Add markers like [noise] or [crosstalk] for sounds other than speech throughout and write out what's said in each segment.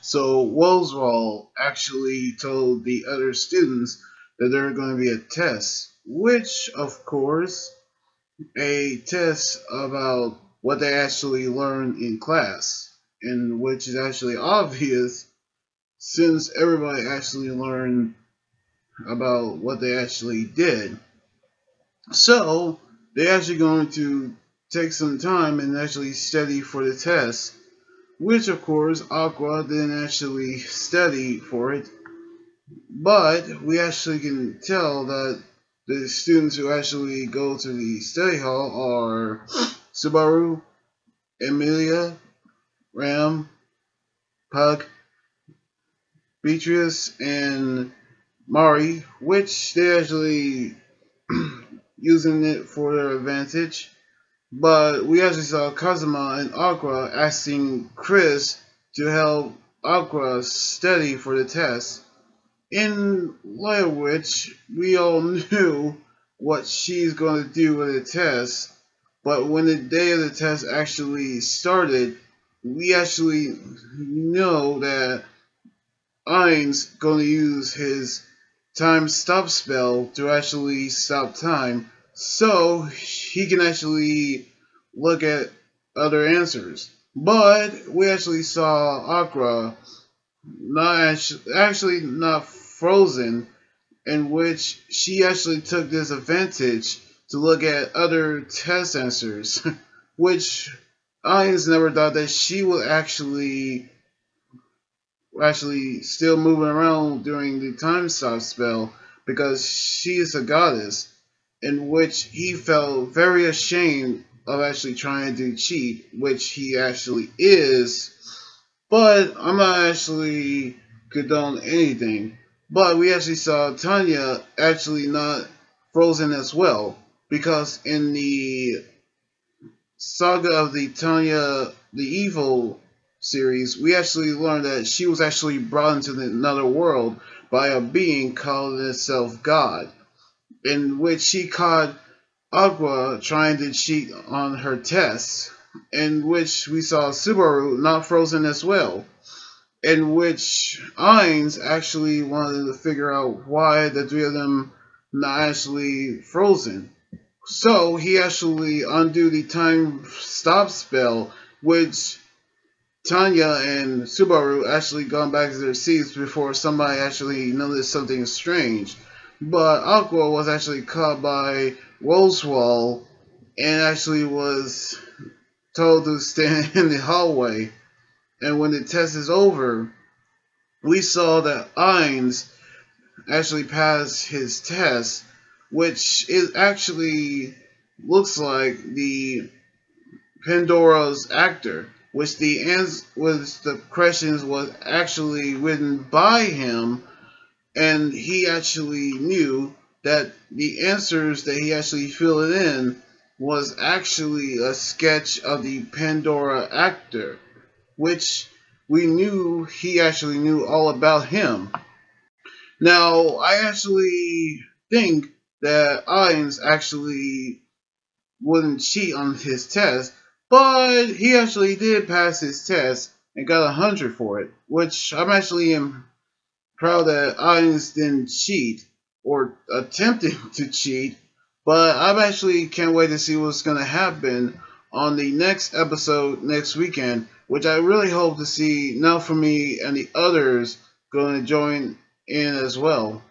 So Roswaal actually told the other students that there are going to be a test, which, of course, a test about what they actually learned in class, and which is actually [laughs] obvious since everybody actually learned about what they actually did. So, they're actually going to take some time and actually study for the test, which of course Aqua didn't actually study for it. But we actually can tell that the students who actually go to the study hall are Subaru, Emilia, Ram, Puck, Beatrice, and Mari, which they actually [clears throat] using it for their advantage. But we actually saw Kazuma and Aqua asking Chris to help Aqua study for the test. In light of which, we all [laughs] knew what she's going to do with the test. But when the day of the test actually started, we actually know that Ainz going to use his time stop spell to actually stop time so he can actually look at other answers. But we actually saw Aqua not actually, actually not frozen, in which she actually took this advantage to look at other test answers, [laughs] which I never thought that she would actually actually still moving around during the time stop spell because she is a goddess in which he felt very ashamed of actually trying to cheat, which he actually is. But I'm not actually condone anything. But we actually saw Tanya actually not frozen as well. Because in the saga of the Tanya the Evil series, we actually learned that she was actually brought into another world by a being called itself God in which she caught Aqua trying to cheat on her test, in which we saw Subaru not frozen as well, in which Ainz actually wanted to figure out why the three of them not actually frozen. So he actually undo the time stop spell, which Tanya and Subaru actually gone back to their seats before somebody actually noticed something strange but Aqua was actually caught by Roswaal and actually was told to stand [laughs] in the hallway. And when the test is over, we saw that Ainz actually passed his test, which is actually looks like the Pandora's actor, which the ans- was the questions was actually written by him and he actually knew that the answers that he actually filled in was actually a sketch of the Pandora actor, which we knew he actually knew all about him. Now, I actually think that Ainz actually wouldn't cheat on his test, but he actually did pass his test and got a hundred for it, which I'm actually proud that Ainz didn't cheat or attempted to cheat, but I actually can't wait to see what's going to happen on the next episode next weekend, which I really hope to see now for me and the others going to join in as well.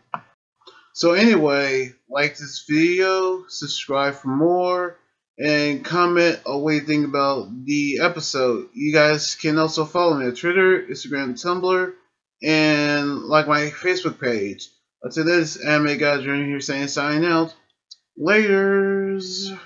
So anyway, like this video, subscribe for more, and comment on what you think about the episode. You guys can also follow me on Twitter, Instagram, Tumblr, and like my Facebook page. Up to this, Anime God Junior here saying sign out. Laters.